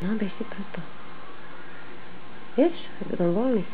Надо, идти про то. Видишь, это он.